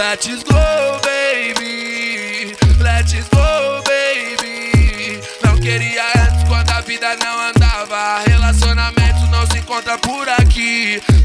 Let's go, baby. Let's go, baby. Não queria antes quando a vida não andava. Relacionamento não se encontra por aqui.